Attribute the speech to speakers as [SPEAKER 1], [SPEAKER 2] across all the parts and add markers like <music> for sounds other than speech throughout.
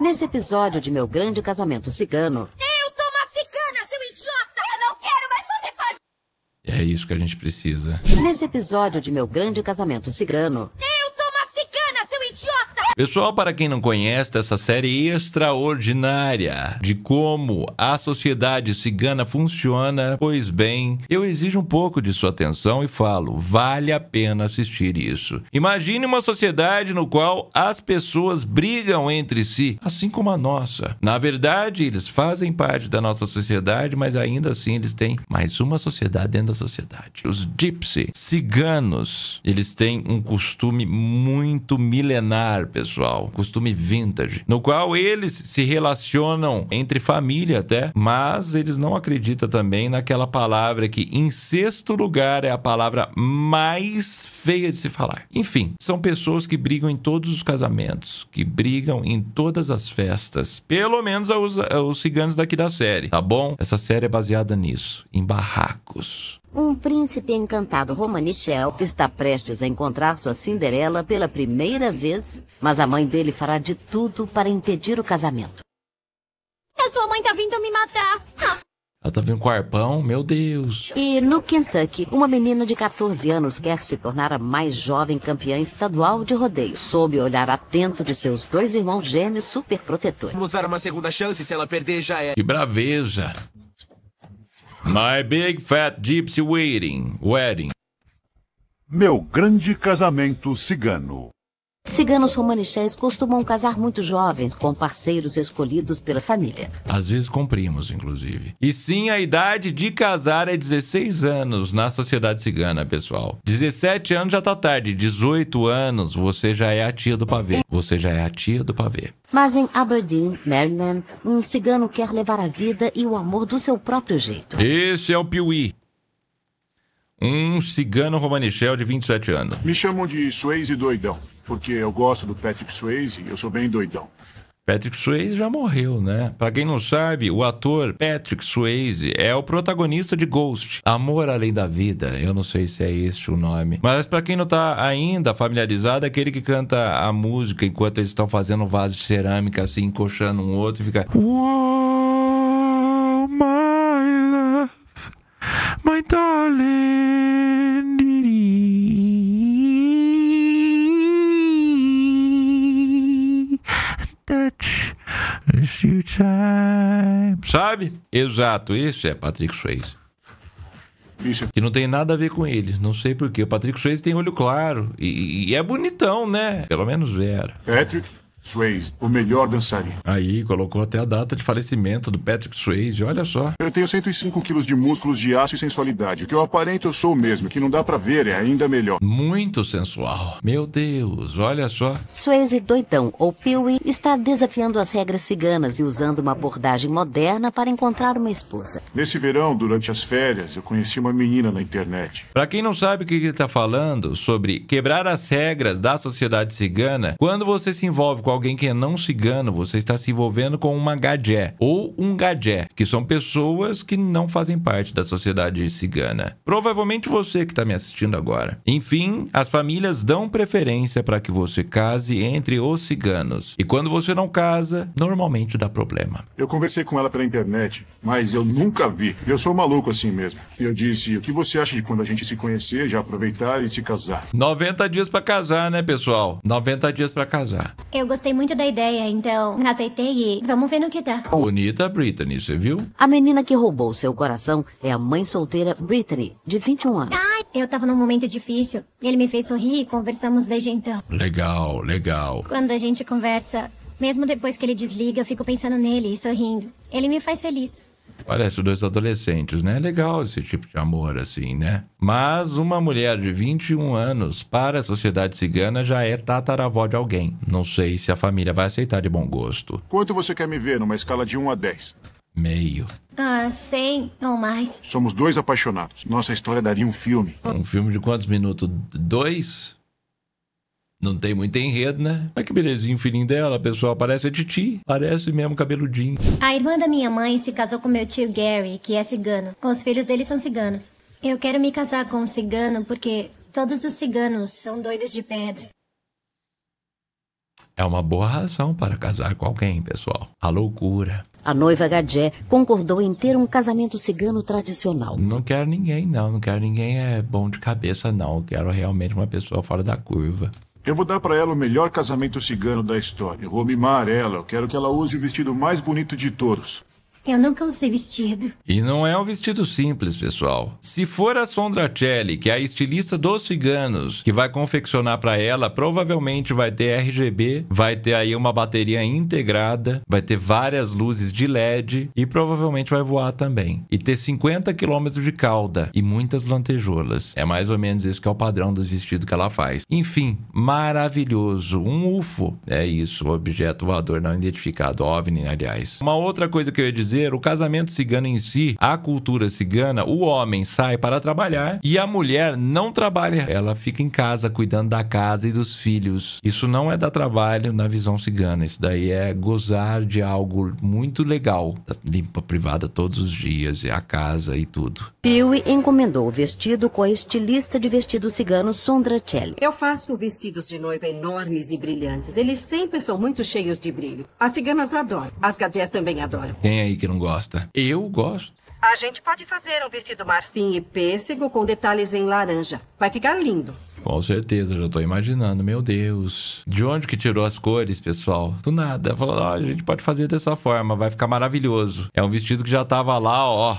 [SPEAKER 1] Nesse episódio de meu grande casamento cigano,
[SPEAKER 2] Eu sou uma cigana, seu idiota! Eu não quero, mas você pode!
[SPEAKER 3] É isso que a gente precisa.
[SPEAKER 1] nesse episódio de meu grande casamento cigano,
[SPEAKER 2] Eu
[SPEAKER 3] Pessoal, para quem não conhece essa série extraordinária de como a sociedade cigana funciona, pois bem, eu exijo um pouco de sua atenção e falo, vale a pena assistir isso. Imagine uma sociedade no qual as pessoas brigam entre si, assim como a nossa. Na verdade, eles fazem parte da nossa sociedade, mas ainda assim eles têm mais uma sociedade dentro da sociedade. Os gypsy, ciganos, eles têm um costume muito milenar, pessoal, costume vintage, no qual eles se relacionam entre família até, mas eles não acreditam também naquela palavra que em sexto lugar é a palavra mais feia de se falar. Enfim, são pessoas que brigam em todos os casamentos, que brigam em todas as festas, pelo menos os, os ciganos daqui da série, tá bom? Essa série é baseada nisso, em barracos.
[SPEAKER 1] Um príncipe encantado Romanichel está prestes a encontrar sua Cinderela pela primeira vez, mas a mãe dele fará de tudo para impedir o casamento.
[SPEAKER 2] A sua mãe tá vindo me matar! Ah,
[SPEAKER 3] Ela tá vendo com arpão, meu Deus.
[SPEAKER 1] E no Kentucky, uma menina de 14 anos quer se tornar a mais jovem campeã estadual de rodeio, sob o olhar atento de seus dois irmãos gêmeos superprotetores.
[SPEAKER 4] Vamos dar uma segunda chance, se ela perder já é.
[SPEAKER 3] Que braveza. My big fat gypsy wedding. Wedding.
[SPEAKER 5] Meu grande casamento cigano.
[SPEAKER 1] Ciganos romanichés costumam casar muito jovens com parceiros escolhidos pela família.
[SPEAKER 3] Às vezes cumprimos, inclusive. E sim, a idade de casar é 16 anos na sociedade cigana, pessoal. 17 anos já tá tarde. 18 anos, você já é a tia do pavê. Você já é a tia do pavê.
[SPEAKER 1] Mas em Aberdeen, Maryland, um cigano quer levar a vida e o amor do seu próprio jeito.
[SPEAKER 3] Esse é o Piuí. Um cigano romanichel de 27 anos.
[SPEAKER 5] Me chamam de Swayze doidão, porque eu gosto do Patrick Swayze e eu sou bem doidão.
[SPEAKER 3] Patrick Swayze já morreu, né? Pra quem não sabe, o ator Patrick Swayze é o protagonista de Ghost, Amor Além da Vida. Eu não sei se é este o nome. Mas pra quem não tá ainda familiarizado, é aquele que canta a música enquanto eles estão fazendo um vaso de cerâmica, assim, encoxando um outro e fica... Wow, my darling. Touch your time. Sabe? Exato, esse é Patrick Swayze.
[SPEAKER 5] Isso
[SPEAKER 3] Que não tem nada a ver com ele. Não sei porquê. O Patrick Swayze tem olho claro. E, e é bonitão, né? Pelo menos era.
[SPEAKER 5] Patrick Swayze, o melhor dançarino.
[SPEAKER 3] Aí colocou até a data de falecimento do Patrick Swayze. Olha só.
[SPEAKER 5] Eu tenho 105 quilos de músculos de aço e sensualidade. O que eu aparento eu sou o mesmo. O que não dá pra ver é ainda melhor.
[SPEAKER 3] Muito sensual. Meu Deus, olha só.
[SPEAKER 1] Swayze doidão, ou Peewee, está desafiando as regras ciganas e usando uma abordagem moderna para encontrar uma esposa.
[SPEAKER 5] Nesse verão, durante as férias, eu conheci uma menina na internet.
[SPEAKER 3] Pra quem não sabe o que ele tá falando sobre quebrar as regras da sociedade cigana, quando você se envolve com alguém que é não cigano, você está se envolvendo com uma gadé ou um gadé, que são pessoas que não fazem parte da sociedade cigana. Provavelmente você que está me assistindo agora. Enfim, as famílias dão preferência para que você case entre os ciganos. E quando você não casa, normalmente dá problema.
[SPEAKER 5] Eu conversei com ela pela internet, mas eu nunca vi. Eu sou maluco assim mesmo. Eu disse: o que você acha de quando a gente se conhecer, já aproveitar e se casar?
[SPEAKER 3] 90 dias para casar, né, pessoal? 90 dias para casar.
[SPEAKER 2] Eu gostei muito da ideia, então aceitei e vamos ver no que dá.
[SPEAKER 3] Bonita Britney, você viu?
[SPEAKER 1] A menina que roubou seu coração é a mãe solteira Brittany, de 21 anos.
[SPEAKER 2] Ai, eu tava num momento difícil. Ele me fez sorrir e conversamos desde então.
[SPEAKER 3] Legal, legal.
[SPEAKER 2] Quando a gente conversa, mesmo depois que ele desliga, eu fico pensando nele e sorrindo. Ele me faz feliz.
[SPEAKER 3] Parece dois adolescentes, né? Legal esse tipo de amor assim, né? Mas uma mulher de 21 anos para a sociedade cigana já é tataravó de alguém. Não sei se a família vai aceitar de bom gosto.
[SPEAKER 5] Quanto você quer me ver numa escala de 1 a 10?
[SPEAKER 3] Meio.
[SPEAKER 2] Ah, cem ou mais.
[SPEAKER 5] Somos dois apaixonados. Nossa história daria um filme.
[SPEAKER 3] Um filme de quantos minutos? Dois? Não tem muito enredo, né? Mas que belezinho o filhinho dela, pessoal. Parece a Titi. Parece mesmo cabeludinho.
[SPEAKER 2] A irmã da minha mãe se casou com meu tio Gary, que é cigano. Os filhos dele são ciganos. Eu quero me casar com um cigano porque todos os ciganos são doidos de pedra.
[SPEAKER 3] É uma boa razão para casar com alguém, pessoal. A loucura.
[SPEAKER 1] A noiva Gadjé concordou em ter um casamento cigano tradicional.
[SPEAKER 3] Não quero ninguém, não. Não quero ninguém é bom de cabeça, não. Quero realmente uma pessoa fora da curva.
[SPEAKER 5] Eu vou dar para ela o melhor casamento cigano da história. Eu vou mimar ela. Eu quero que ela use o vestido mais bonito de todos.
[SPEAKER 2] Eu nunca usei vestido.
[SPEAKER 3] E não é um vestido simples, pessoal. Se for a Sondra Celli, que é a estilista dos ciganos, que vai confeccionar para ela, provavelmente vai ter RGB, vai ter aí uma bateria integrada, vai ter várias luzes de LED e provavelmente vai voar também. E ter 50 km de cauda e muitas lantejoulas. É mais ou menos isso que é o padrão dos vestidos que ela faz. Enfim, maravilhoso. Um UFO. É isso, objeto voador não identificado, OVNI, aliás. Uma outra coisa que eu ia dizer dizer, o casamento cigano em si, a cultura cigana, o homem sai para trabalhar e a mulher não trabalha. Ela fica em casa cuidando da casa e dos filhos. Isso não é dar trabalho na visão cigana. Isso daí é gozar de algo muito legal. Limpa privada todos os dias, e a casa e tudo.
[SPEAKER 1] Peewee encomendou o vestido com a estilista de vestido cigano Sondra Celli.
[SPEAKER 6] Eu faço vestidos de noiva enormes e brilhantes. Eles sempre são muito cheios de brilho. As ciganas adoram. As gadés também adoram.
[SPEAKER 3] Quem aí que não gosta? Eu gosto.
[SPEAKER 6] A gente pode fazer um vestido marfim e pêssego com detalhes em laranja. Vai ficar lindo.
[SPEAKER 3] Com certeza, já tô imaginando. Meu Deus. De onde que tirou as cores, pessoal? Do nada. Falou, ó, a gente pode fazer dessa forma, vai ficar maravilhoso. É um vestido que já tava lá, ó.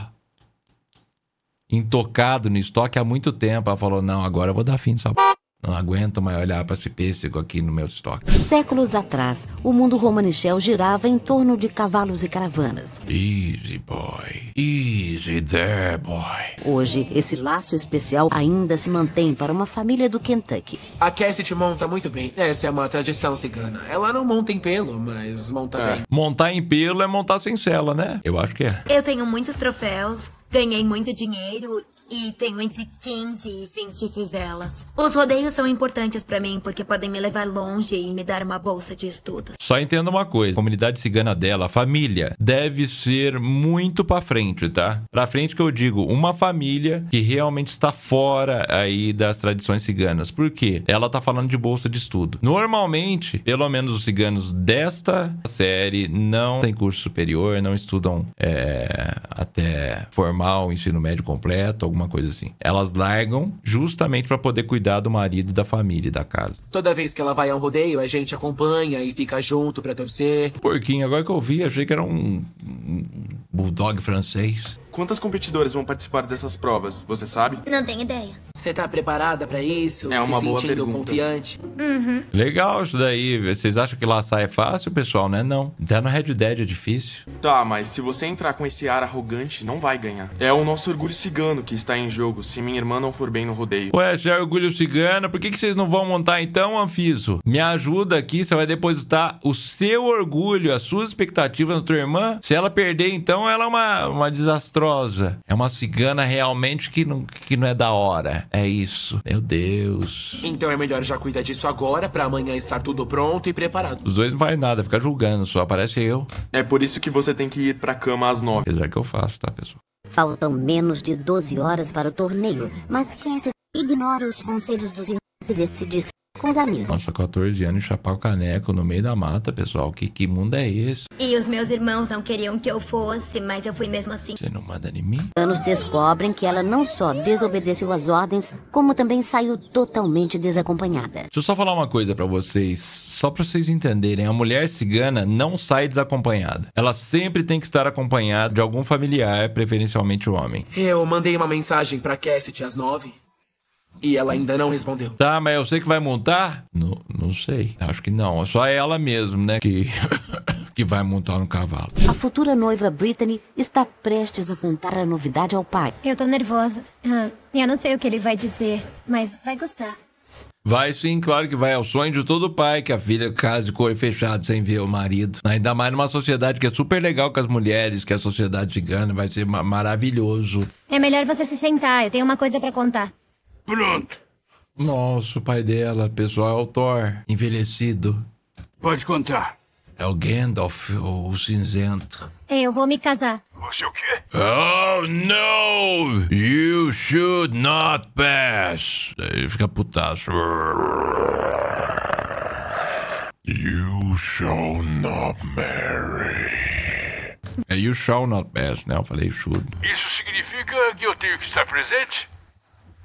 [SPEAKER 3] Intocado no estoque há muito tempo. Ela falou, não, agora eu vou dar fim nessa p... Não aguento mais olhar para esse pêssego aqui no meu estoque.
[SPEAKER 1] Séculos atrás, o mundo romanichel girava em torno de cavalos e caravanas.
[SPEAKER 3] Easy, boy. Easy there, boy.
[SPEAKER 1] Hoje, esse laço especial ainda se mantém para uma família do Kentucky.
[SPEAKER 4] A Cassidy monta muito bem. Essa é uma tradição cigana. Ela não monta em pelo, mas monta bem.
[SPEAKER 3] Montar em pelo é montar sem cela, né? Eu acho que é.
[SPEAKER 7] Eu tenho muitos troféus, ganhei muito dinheiro e tenho entre 15 e 20 fivelas. Os rodeios são importantes pra mim porque podem me levar longe e me dar uma bolsa de estudos.
[SPEAKER 3] Só entenda uma coisa, a comunidade cigana dela, a família, deve ser muito pra frente, tá? Pra frente que eu digo, uma família que realmente está fora aí das tradições ciganas. Por quê? Ela tá falando de bolsa de estudo. Normalmente, pelo menos os ciganos desta série não têm curso superior, não estudam é, até formal, ensino médio completo, alguma coisa assim. Elas largam justamente pra poder cuidar do marido e da família e da casa.
[SPEAKER 4] Toda vez que ela vai a um rodeio, a gente acompanha e fica junto pra torcer.
[SPEAKER 3] Porquinho, agora que eu vi, achei que era um, um bulldog francês.
[SPEAKER 8] Quantas competidoras vão participar dessas provas, você sabe?
[SPEAKER 7] Não tenho ideia.
[SPEAKER 4] Você tá preparada pra isso?
[SPEAKER 8] É uma
[SPEAKER 4] Se
[SPEAKER 8] boa
[SPEAKER 4] sentindo
[SPEAKER 8] pergunta.
[SPEAKER 4] confiante?
[SPEAKER 3] Legal isso daí. Vocês acham que laçar é fácil, pessoal? Não é não. Até no Red Dead é difícil.
[SPEAKER 8] Tá, mas se você entrar com esse ar arrogante, não vai ganhar. É o nosso orgulho cigano que está em jogo se minha irmã não for bem no rodeio.
[SPEAKER 3] Ué, se é orgulho cigano, por que, que vocês não vão montar então, Anfiso? Me ajuda aqui, você vai depositar o seu orgulho, as suas expectativas na tua irmã. Se ela perder, então ela é uma, uma desastrosa. É uma cigana realmente que não, que não é da hora. É isso. Meu Deus.
[SPEAKER 4] Então é melhor já cuidar disso agora pra amanhã estar tudo pronto e preparado.
[SPEAKER 3] Os dois não fazem nada, fica julgando, só aparece eu.
[SPEAKER 8] É por isso que você tem que ir pra cama às nove.
[SPEAKER 3] Apesar que eu faço, tá, pessoal?
[SPEAKER 9] Faltam menos de 12 horas para o torneio, mas Cassie ignora os conselhos dos irmãos e decide com os amigos.
[SPEAKER 3] Nossa, 14 anos e chapar o caneco no meio da mata, pessoal. Que, que mundo é esse?
[SPEAKER 7] E os meus irmãos não queriam que eu fosse, mas eu fui mesmo assim.
[SPEAKER 3] Você não manda em mim?
[SPEAKER 1] Anos descobrem que ela não só desobedeceu às ordens, como também saiu totalmente desacompanhada.
[SPEAKER 3] Deixa eu só falar uma coisa pra vocês, só pra vocês entenderem. A mulher cigana não sai desacompanhada. Ela sempre tem que estar acompanhada de algum familiar, preferencialmente o homem.
[SPEAKER 4] Eu mandei uma mensagem pra Cassidy às nove e ela ainda não respondeu.
[SPEAKER 3] Tá, mas eu sei que vai montar? Não, não sei. Acho que não. É só ela mesmo, né? Que, <coughs> que vai montar no cavalo.
[SPEAKER 1] A futura noiva Brittany está prestes a contar a novidade ao pai.
[SPEAKER 2] Eu tô nervosa. Ah, eu não sei o que ele vai dizer, mas vai gostar.
[SPEAKER 3] Vai sim, claro que vai. É o sonho de todo pai que a filha case de olho fechado sem ver o marido. Ainda mais numa sociedade que é super legal com as mulheres, que é a sociedade cigana. Vai ser ma- maravilhoso.
[SPEAKER 2] É melhor você se sentar, eu tenho uma coisa pra contar.
[SPEAKER 5] Pronto.
[SPEAKER 3] Nossa, o pai dela, pessoal, é o Thor, envelhecido.
[SPEAKER 5] Pode contar.
[SPEAKER 3] É o Gandalf, o, o cinzento.
[SPEAKER 2] Eu vou me casar.
[SPEAKER 5] Você o quê?
[SPEAKER 3] Oh, no! You should not pass. Aí fica putaço.
[SPEAKER 5] You shall not marry.
[SPEAKER 3] É You Shall Not Pass, né? Eu falei should.
[SPEAKER 10] Isso significa que eu tenho que estar presente?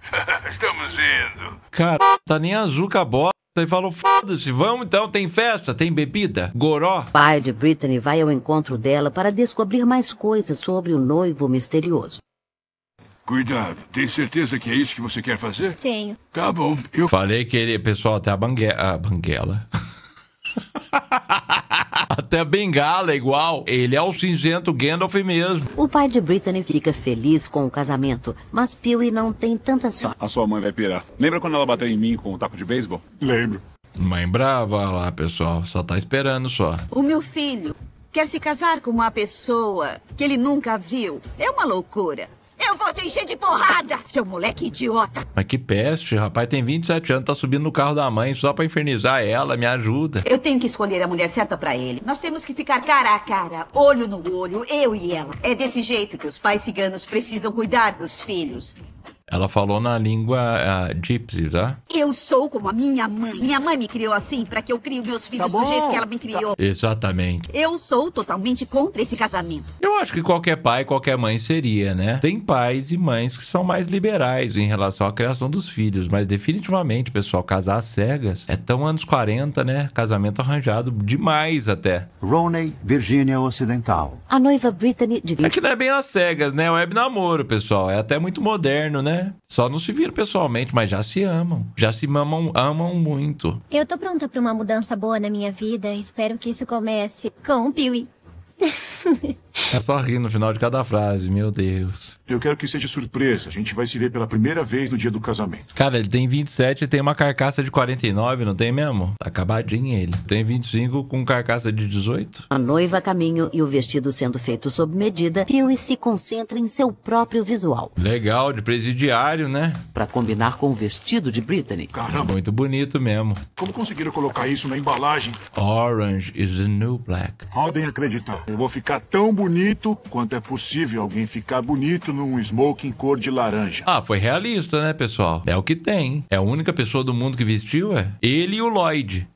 [SPEAKER 10] <laughs> Estamos indo.
[SPEAKER 3] Cara, tá nem azul com a bosta. E falou, foda-se, vamos então, tem festa, tem bebida, goró.
[SPEAKER 1] O pai de Brittany vai ao encontro dela para descobrir mais coisas sobre o noivo misterioso.
[SPEAKER 5] Cuidado, tem certeza que é isso que você quer fazer?
[SPEAKER 2] Tenho.
[SPEAKER 5] Tá bom, eu
[SPEAKER 3] Falei que ele, pessoal, até a banguela. A banguela. <laughs> <laughs> até a bengala é igual. Ele é o cinzento Gandalf mesmo.
[SPEAKER 1] O pai de Brittany fica feliz com o casamento, mas Peewee não tem tanta sorte.
[SPEAKER 11] A sua mãe vai pirar. Lembra quando ela bateu em mim com o taco de beisebol?
[SPEAKER 5] lembro.
[SPEAKER 3] Mãe brava lá, pessoal. Só tá esperando só.
[SPEAKER 12] O meu filho quer se casar com uma pessoa que ele nunca viu. É uma loucura. Eu vou te encher de porrada, seu moleque idiota.
[SPEAKER 3] Mas que peste, rapaz tem 27 anos, tá subindo no carro da mãe só pra infernizar ela, me ajuda.
[SPEAKER 12] Eu tenho que escolher a mulher certa pra ele. Nós temos que ficar cara a cara, olho no olho, eu e ela. É desse jeito que os pais ciganos precisam cuidar dos filhos.
[SPEAKER 3] Ela falou na língua ah, gypsy, tá?
[SPEAKER 12] Eu sou como a minha mãe. Minha mãe me criou assim pra que eu crie meus filhos do jeito que ela me criou.
[SPEAKER 3] Exatamente.
[SPEAKER 12] Eu sou totalmente contra esse casamento.
[SPEAKER 3] Eu acho que qualquer pai, qualquer mãe seria, né? Tem pais e mães que são mais liberais em relação à criação dos filhos, mas definitivamente, pessoal, casar às cegas é tão anos 40, né? Casamento arranjado demais até.
[SPEAKER 13] Roney, Virgínia Ocidental.
[SPEAKER 1] A noiva Brittany, de
[SPEAKER 3] É que não é bem às cegas, né? É web namoro, pessoal. É até muito moderno, né? Só não se viram pessoalmente, mas já se amam. Já se amam, amam muito.
[SPEAKER 2] Eu tô pronta pra uma mudança boa na minha vida. Espero que isso comece com o Peewee.
[SPEAKER 3] É só rir no final de cada frase, meu Deus.
[SPEAKER 5] Eu quero que seja surpresa. A gente vai se ver pela primeira vez no dia do casamento.
[SPEAKER 3] Cara, ele tem 27 e tem uma carcaça de 49, não tem mesmo? Tá acabadinho ele. Tem 25 com carcaça de 18.
[SPEAKER 1] A noiva a caminho e o vestido sendo feito sob medida, Peewee se concentra em seu próprio visual.
[SPEAKER 3] Legal, de presidiário, né?
[SPEAKER 1] Pra combinar com o vestido de Brittany.
[SPEAKER 5] Caramba,
[SPEAKER 3] Muito bonito mesmo.
[SPEAKER 5] como conseguiram colocar isso na embalagem?
[SPEAKER 3] Orange is the new black.
[SPEAKER 5] Podem acreditar. Eu vou ficar tão bonito quanto é possível alguém ficar bonito num smoking cor de laranja.
[SPEAKER 3] Ah, foi realista, né, pessoal? É o que tem. É a única pessoa do mundo que vestiu, é? Ele e o Lloyd.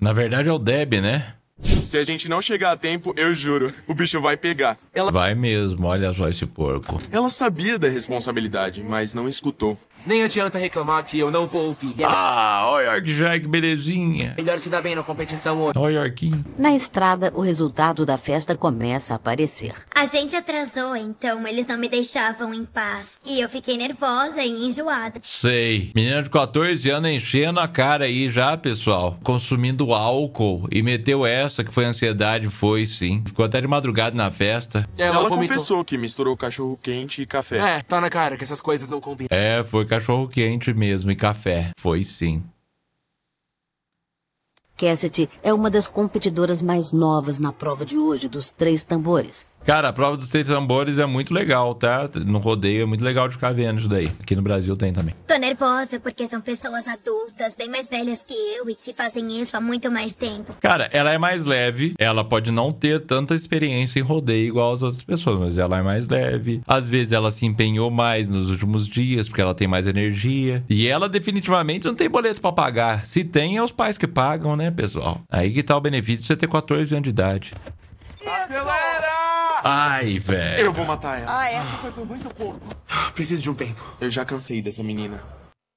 [SPEAKER 3] Na verdade é o Deb, né?
[SPEAKER 8] Se a gente não chegar a tempo, eu juro, o bicho vai pegar. Ela,
[SPEAKER 3] Vai mesmo, olha só esse porco.
[SPEAKER 8] ela sabia da responsabilidade, mas não escutou.
[SPEAKER 4] Nem adianta reclamar que eu não vou ouvir. É
[SPEAKER 3] Ah, olha o York Jack, belezinha.
[SPEAKER 4] melhor se dar bem na competição hoje.
[SPEAKER 3] Olha Yorkinho.
[SPEAKER 1] Na estrada, o resultado da festa começa a aparecer.
[SPEAKER 2] A gente atrasou, então eles não me deixavam em paz. E eu fiquei nervosa e enjoada.
[SPEAKER 3] Sei. Menina de 14 anos enchendo a cara aí já, pessoal. Consumindo álcool. E meteu essa que foi ansiedade, foi sim. Ficou até de madrugada na festa.
[SPEAKER 4] Ela,
[SPEAKER 8] Ela
[SPEAKER 4] vomitou.
[SPEAKER 8] confessou que misturou cachorro quente e café.
[SPEAKER 4] É, tá na cara que essas coisas não combinam.
[SPEAKER 3] É, foi cachorro quente mesmo e café. Foi sim.
[SPEAKER 1] Cassidy é uma das competidoras mais novas na prova de hoje dos três tambores.
[SPEAKER 3] Cara, a prova dos três tambores é muito legal, tá? No rodeio é muito legal de ficar vendo isso daí. Aqui no Brasil tem também.
[SPEAKER 2] Tô nervosa porque são pessoas adultas, bem mais velhas que eu e que fazem isso há muito mais tempo.
[SPEAKER 3] Cara, ela é mais leve. Ela pode não ter tanta experiência em rodeio igual as outras pessoas, mas ela é mais leve. Às vezes ela se empenhou mais nos últimos dias porque ela tem mais energia. E ela definitivamente não tem boleto pra pagar. Se tem, é os pais que pagam, né, pessoal? Aí que tá o benefício de você ter 14 anos de idade. Ai, velho.
[SPEAKER 8] Eu vou matar ela.
[SPEAKER 12] Ah, essa foi por muito pouco.
[SPEAKER 4] Preciso de um tempo.
[SPEAKER 8] Eu já cansei dessa menina.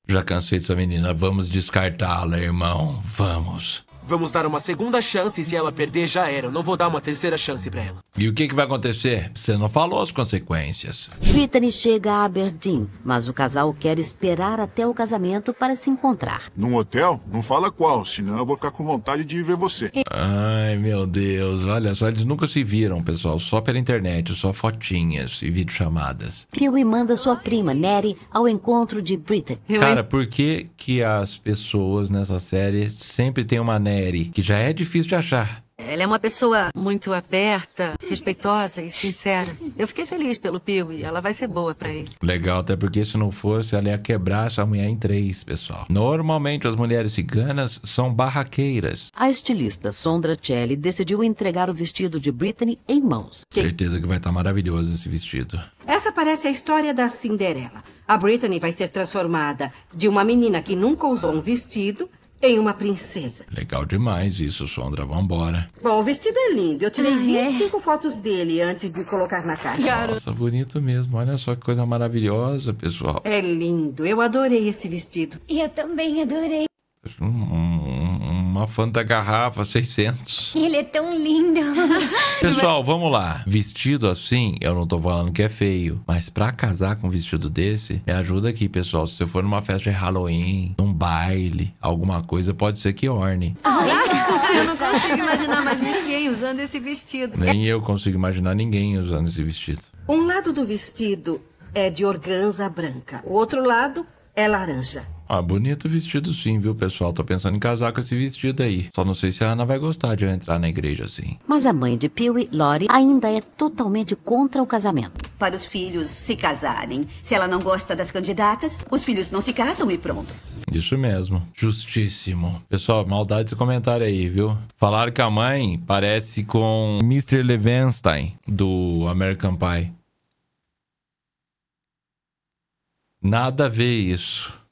[SPEAKER 3] Já cansei dessa menina. Vamos descartá-la, irmão. Vamos.
[SPEAKER 4] Vamos dar uma segunda chance e se ela perder, já era. Eu não vou dar uma terceira chance pra ela.
[SPEAKER 3] E o que, que vai acontecer? Você não falou as consequências.
[SPEAKER 1] Brittany chega a Aberdeen, mas o casal quer esperar até o casamento para se encontrar.
[SPEAKER 5] Num hotel? Não fala qual, senão eu vou ficar com vontade de ver você.
[SPEAKER 3] Ai, meu Deus. Olha só, eles nunca se viram, pessoal. Só pela internet, só fotinhas e videochamadas.
[SPEAKER 1] Peewee manda sua prima, Nettie, ao encontro de Brittany.
[SPEAKER 3] Cara, por que, que as pessoas nessa série sempre tem uma Neri, que já é difícil de achar?
[SPEAKER 6] Ela é uma pessoa muito aberta, respeitosa e sincera. Eu fiquei feliz pelo Pio e ela vai ser boa pra ele.
[SPEAKER 3] Legal, até porque se não fosse, ela ia quebrar essa mulher em três, pessoal. Normalmente as mulheres ciganas são barraqueiras.
[SPEAKER 1] A estilista Sondra Celli decidiu entregar o vestido de Britney em mãos.
[SPEAKER 3] Certeza que vai estar maravilhoso esse vestido.
[SPEAKER 6] Essa parece a história da Cinderela. A Brittany vai ser transformada de uma menina que nunca usou um vestido em uma princesa.
[SPEAKER 3] Legal demais isso, Sondra. Vambora.
[SPEAKER 6] Bom, o vestido é lindo. Eu tirei
[SPEAKER 2] Ah, é?
[SPEAKER 6] 25 fotos dele antes de colocar na caixa.
[SPEAKER 3] Nossa, bonito mesmo. Olha só que coisa maravilhosa, pessoal.
[SPEAKER 6] É lindo. Eu adorei esse vestido.
[SPEAKER 2] Eu também adorei.
[SPEAKER 3] Um- um- uma Fanta garrafa 600.
[SPEAKER 2] Ele é tão lindo. <laughs>
[SPEAKER 3] Pessoal, vamos lá. Vestido assim, eu não tô falando que é feio, mas pra casar com um vestido desse, me ajuda aqui, pessoal. Se você for numa festa de Halloween, num baile, alguma coisa, pode ser que orne.
[SPEAKER 6] Eu não consigo imaginar mais ninguém usando esse vestido.
[SPEAKER 3] Nem eu consigo imaginar ninguém usando esse vestido.
[SPEAKER 6] Um lado do vestido é de organza branca. O outro lado é laranja.
[SPEAKER 3] Ah, bonito vestido sim, viu, pessoal? Tô pensando em casar com esse vestido aí. Só não sei se a Ana vai gostar de eu entrar na igreja assim.
[SPEAKER 1] Mas a mãe de Pee-wee, Lori, ainda é totalmente contra o casamento.
[SPEAKER 12] Para os filhos se casarem. Se ela não gosta das candidatas, os filhos não se casam e pronto.
[SPEAKER 3] Isso mesmo. Justíssimo. Pessoal, maldade esse comentário aí, viu? Falaram que a mãe parece com Mr. Levenstein, do American Pie. Nada a ver isso.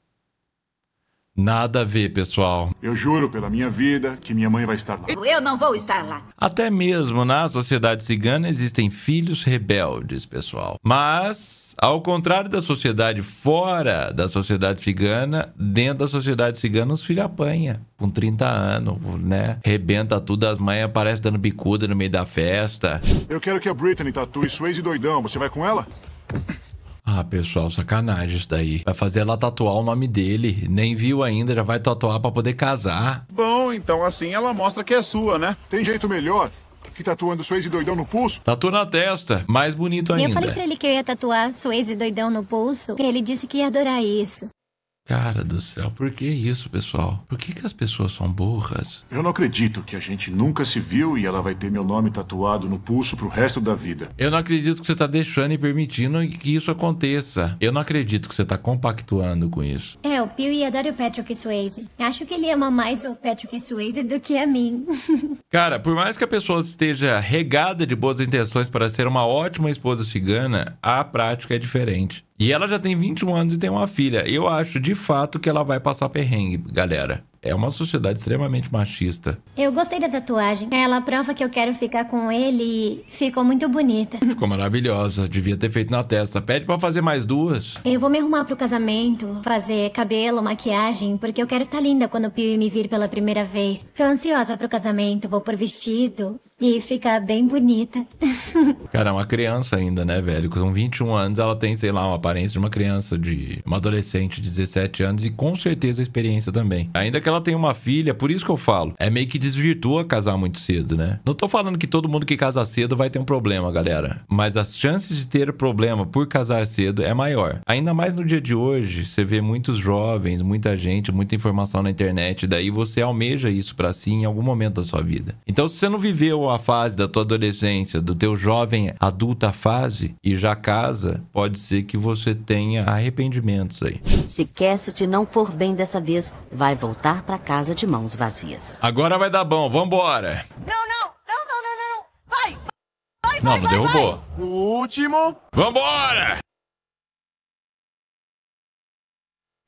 [SPEAKER 3] Nada a ver, pessoal.
[SPEAKER 5] Eu juro pela minha vida que minha mãe vai estar lá.
[SPEAKER 12] Eu não vou estar lá.
[SPEAKER 3] Até mesmo na sociedade cigana existem filhos rebeldes, pessoal. Mas, ao contrário da sociedade fora da sociedade cigana, dentro da sociedade cigana os filhos apanham. Com 30 anos, né? Rebenta tudo, as mães aparecem dando bicuda no meio da festa.
[SPEAKER 5] Eu quero que a Brittany tatue Swayze doidão. Você vai com ela?
[SPEAKER 3] Ah, pessoal, sacanagem isso daí. Vai fazer ela tatuar o nome dele. Nem viu ainda, já vai tatuar pra poder casar.
[SPEAKER 11] Bom, então assim ela mostra que é sua, né?
[SPEAKER 5] Tem jeito melhor que tatuando Swayze doidão no pulso?
[SPEAKER 3] Tatua na testa. Mais bonito
[SPEAKER 2] E
[SPEAKER 3] ainda.
[SPEAKER 2] eu falei pra ele que eu ia tatuar Swayze doidão no pulso. E ele disse que ia adorar isso.
[SPEAKER 3] Cara do céu, por que isso, pessoal? Por que, que as pessoas são burras?
[SPEAKER 5] Eu não acredito que a gente nunca se viu e ela vai ter meu nome tatuado no pulso pro resto da vida.
[SPEAKER 3] Eu não acredito que você tá deixando e permitindo que isso aconteça. Eu não acredito que você tá compactuando com isso.
[SPEAKER 2] É, o Pee adora o Patrick Swayze. Acho que ele ama mais o Patrick Swayze do que a mim. <laughs>
[SPEAKER 3] Cara, por mais que a pessoa esteja regada de boas intenções para ser uma ótima esposa cigana, a prática é diferente. E ela já tem 21 anos e tem uma filha. Eu acho de fato que ela vai passar perrengue, galera. É uma sociedade extremamente machista.
[SPEAKER 2] Eu gostei da tatuagem. Ela prova que eu quero ficar com ele e ficou muito bonita.
[SPEAKER 3] Ficou maravilhosa, devia ter feito na testa. Pede pra fazer mais duas.
[SPEAKER 2] Eu vou me arrumar pro casamento, fazer cabelo, maquiagem, porque eu quero estar linda quando o Pio me vir pela primeira vez. Tô ansiosa pro casamento, vou por vestido e ficar bem bonita. <laughs>
[SPEAKER 3] Cara, é uma criança ainda, né, velho? Com 21 anos, ela tem, sei lá, uma aparência de uma criança, de uma adolescente de 17 anos e com certeza experiência também. Ainda que ela tenha uma filha, por isso que eu falo, é meio que desvirtua casar muito cedo, né? Não tô falando que todo mundo que casa cedo vai ter um problema, galera. Mas as chances de ter problema por casar cedo é maior. Ainda mais no dia de hoje, você vê muitos jovens, muita gente, muita informação na internet, daí você almeja isso pra si em algum momento da sua vida. Então, se você não viveu a fase da tua adolescência, do teu jovem adulta fase e já casa, pode ser que você tenha arrependimentos aí.
[SPEAKER 1] Se Cassidy não for bem dessa vez, vai voltar pra casa de mãos vazias.
[SPEAKER 3] Agora vai dar bom, vambora.
[SPEAKER 12] Não, não, não, não, não, não. Vai! Vai,
[SPEAKER 3] Não, não derrubou.
[SPEAKER 8] O último.
[SPEAKER 3] Vambora!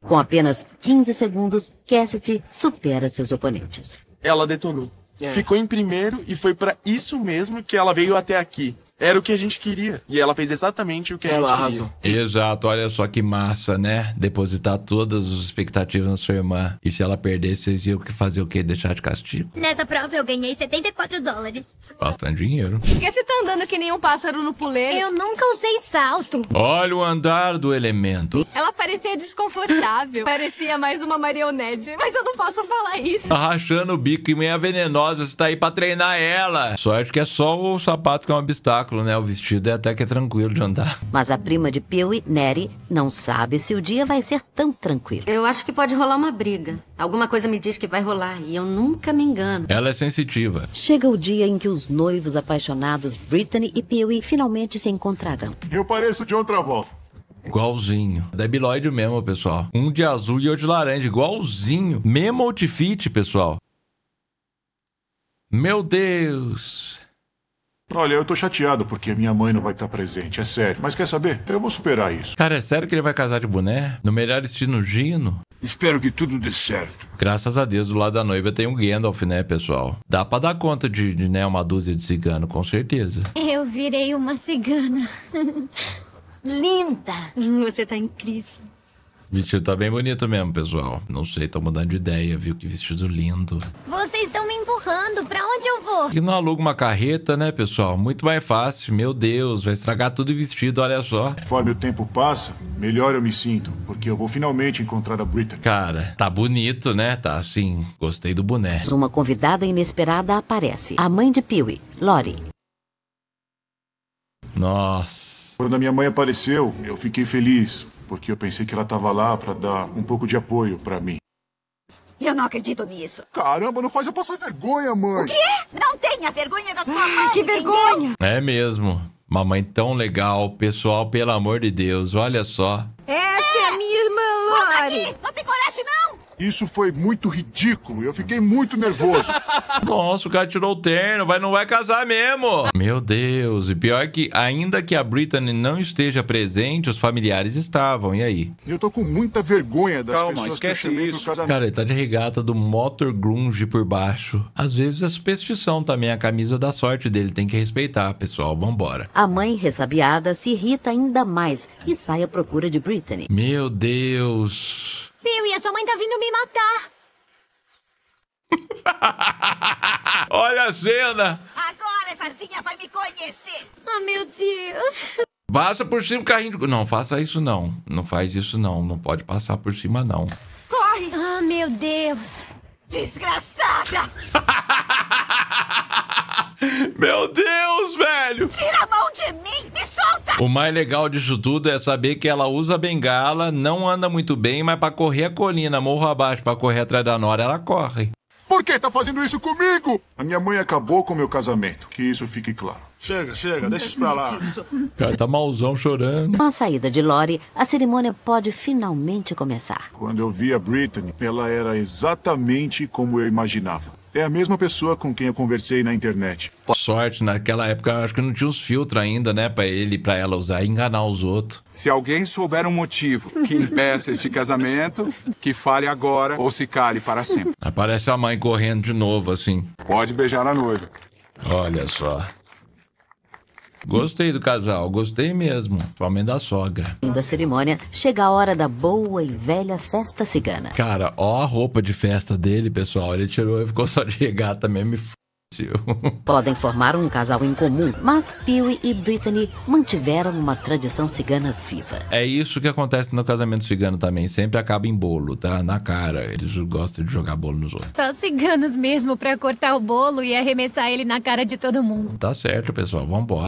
[SPEAKER 1] Com apenas 15 segundos, Cassidy supera seus oponentes.
[SPEAKER 8] Ela detonou.
[SPEAKER 4] É.
[SPEAKER 8] Ficou em primeiro e foi pra isso mesmo que ela veio até aqui. Era o que a gente queria. E ela fez exatamente o que a
[SPEAKER 4] Ela
[SPEAKER 8] gente
[SPEAKER 4] arrasou.
[SPEAKER 8] queria.
[SPEAKER 3] Exato, olha só que massa, né? Depositar todas as expectativas na sua irmã. E se ela perdesse, vocês iam que fazer o quê? Deixar de castigo?
[SPEAKER 2] Nessa prova eu ganhei 74 dólares.
[SPEAKER 3] Bastante dinheiro.
[SPEAKER 14] Por que você tá andando que nem um pássaro no puleiro?
[SPEAKER 2] Eu nunca usei salto.
[SPEAKER 3] Olha o andar do elemento.
[SPEAKER 14] Ela parecia desconfortável. parecia mais uma marionete. Mas eu não posso falar isso.
[SPEAKER 3] Tá rachando o bico e meia venenosa, você tá aí pra treinar ela. Sorte que é só o sapato que é um obstáculo. Espetáculo, né? O vestido é até que é tranquilo de andar.
[SPEAKER 1] Mas a prima de Peewee, Neri, não sabe se o dia vai ser tão tranquilo.
[SPEAKER 15] Eu acho que pode rolar uma briga. Alguma coisa me diz que vai rolar e eu nunca me engano.
[SPEAKER 3] Ela é sensitiva.
[SPEAKER 1] Chega o dia em que os noivos apaixonados Brittany e Peewee finalmente se encontrarão.
[SPEAKER 5] Eu pareço de outra volta.
[SPEAKER 3] Igualzinho. Debiloide mesmo, pessoal. Um de azul e outro de laranja. Igualzinho. Mesmo outfit, pessoal. Meu Deus.
[SPEAKER 5] Olha, eu tô chateado porque minha mãe não vai estar presente, é sério. Mas quer saber? Eu vou superar isso.
[SPEAKER 3] Cara, é sério que ele vai casar de boné? No melhor estilo Gino?
[SPEAKER 10] Espero que tudo dê certo.
[SPEAKER 3] Graças a Deus, do lado da noiva tem um Gandalf, né, pessoal? Dá pra dar conta de, de né, uma dúzia de cigano, com certeza.
[SPEAKER 2] Eu virei uma cigana. <laughs>
[SPEAKER 15] Linda! Você tá incrível.
[SPEAKER 3] O vestido tá bem bonito mesmo, pessoal. Não sei, tô mudando de ideia, viu? Que vestido lindo.
[SPEAKER 2] Vocês estão me empurrando. Pra onde eu vou?
[SPEAKER 3] Que não aluga uma carreta, né, pessoal? Muito mais fácil. Meu Deus, vai estragar tudo o vestido, olha só.
[SPEAKER 5] Conforme o tempo passa, melhor eu me sinto, porque eu vou finalmente encontrar a Brittany.
[SPEAKER 3] Cara, tá bonito, né? Tá assim, gostei do boné.
[SPEAKER 1] Uma convidada inesperada aparece. A mãe de Peewee, Lori.
[SPEAKER 3] Nossa.
[SPEAKER 5] Quando a minha mãe apareceu, eu fiquei feliz, porque eu pensei que ela tava lá pra dar um pouco de apoio pra mim.
[SPEAKER 12] Eu não acredito nisso.
[SPEAKER 5] Caramba, não faz eu passar vergonha, mãe.
[SPEAKER 12] O quê? Não tenha vergonha da sua mãe.
[SPEAKER 15] Que
[SPEAKER 12] entendeu?
[SPEAKER 15] vergonha!
[SPEAKER 3] É mesmo. Mamãe tão legal. Pessoal, pelo amor de Deus, olha só.
[SPEAKER 12] Essa é a minha irmã, Lori. Não tem coragem, não.
[SPEAKER 5] Isso foi muito ridículo. Eu fiquei muito nervoso. <laughs>
[SPEAKER 3] Nossa, o cara tirou o terno, vai, não vai casar mesmo. Meu Deus, e pior que, ainda que a Brittany não esteja presente, os familiares estavam, e aí?
[SPEAKER 5] Eu tô com muita vergonha das
[SPEAKER 11] Calma,
[SPEAKER 5] pessoas
[SPEAKER 11] esquece
[SPEAKER 5] que
[SPEAKER 11] isso.
[SPEAKER 5] casamento.
[SPEAKER 3] Cara, ele tá de regata do Motor Grunge por baixo. Às vezes é superstição também, a camisa da sorte dele, tem que respeitar, pessoal, vambora.
[SPEAKER 1] A mãe, ressabiada, se irrita ainda mais e sai à procura de Brittany.
[SPEAKER 3] Meu Deus.
[SPEAKER 2] Peewee, a sua mãe tá vindo me matar. <laughs>
[SPEAKER 3] Olha a cena.
[SPEAKER 12] Agora essa zinha vai me conhecer.
[SPEAKER 2] Ah, meu Deus.
[SPEAKER 3] Passa por cima do carrinho de... Não, faça isso não. Não faz isso não. Não pode passar por cima não.
[SPEAKER 12] Corre,
[SPEAKER 2] Ah, meu Deus.
[SPEAKER 12] desgraçada. <laughs>
[SPEAKER 3] Meu Deus, velho!
[SPEAKER 12] Tira a mão de mim. Me solta.
[SPEAKER 3] O mais legal disso tudo é saber que ela usa bengala, não anda muito bem, mas pra correr a colina, morro abaixo, pra correr atrás da Nora, ela corre.
[SPEAKER 5] Por que tá fazendo isso comigo? A minha mãe acabou com o meu casamento, que isso fique claro.
[SPEAKER 11] Chega, chega, deixa isso pra lá.
[SPEAKER 3] O cara tá malzão chorando.
[SPEAKER 1] Com a saída de Lori, a cerimônia pode finalmente começar.
[SPEAKER 5] Quando eu vi a Brittany, ela era exatamente como eu imaginava. É a mesma pessoa com quem eu conversei na internet.
[SPEAKER 3] Sorte, naquela época eu acho que não tinha os filtros ainda, né, pra ele e pra ela usar e enganar os outros.
[SPEAKER 11] Se alguém souber um motivo que impeça este casamento, que fale agora ou se cale para sempre.
[SPEAKER 3] Aparece a mãe correndo de novo, assim.
[SPEAKER 11] Pode beijar a noiva.
[SPEAKER 3] Olha só. Gostei do casal, gostei mesmo. Principalmente da sogra.
[SPEAKER 1] Fim da cerimônia, chega a hora da boa e velha festa cigana.
[SPEAKER 3] Cara, ó a roupa de festa dele, pessoal. Ele tirou e ficou só de regata mesmo e f***. <laughs>
[SPEAKER 1] Podem formar um casal em comum, mas Peewee e Brittany mantiveram uma tradição cigana viva.
[SPEAKER 3] É isso que acontece no casamento cigano também. Sempre acaba em bolo, tá? Na cara. Eles gostam de jogar bolo nos outros.
[SPEAKER 2] Só ciganos mesmo pra cortar o bolo e arremessar ele na cara de todo mundo.
[SPEAKER 3] Tá certo, pessoal. Vambora.